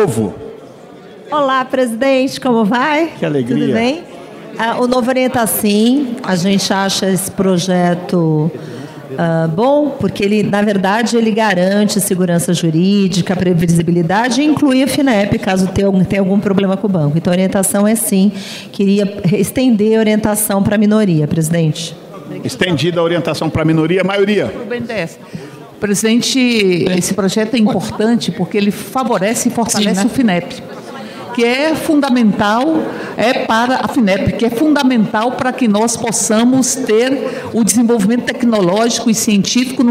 Povo. Olá, presidente, como vai? Que alegria. Tudo bem? Ah, o Novo Orienta Sim, a gente acha esse projeto ah, bom, porque ele, na verdade, ele garante segurança jurídica, previsibilidade e inclui a FINEP, caso tenha, tenha algum problema com o banco. Então, a orientação é sim. Queria estender a orientação para a minoria, presidente. Estendida a orientação para a minoria, maioria. Presidente, esse projeto é importante porque ele favorece e fortalece Sim, né? o FINEP, que é fundamental é para a FINEP, que é fundamental para que nós possamos ter o desenvolvimento tecnológico e científico no